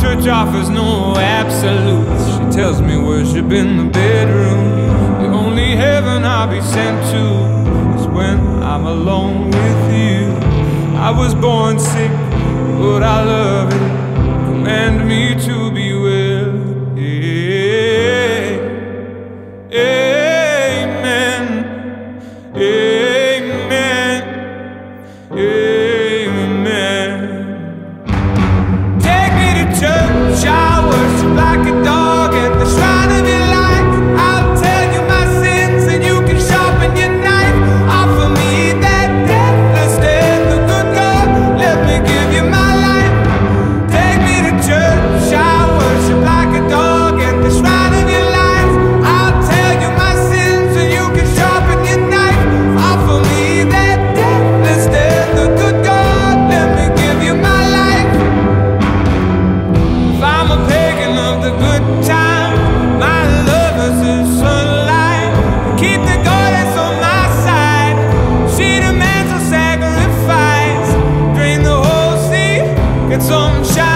church offers no absolutes. She tells me worship in the bedroom. The only heaven I'll be sent to is when I'm alone with you. I was born sick, but I some shine.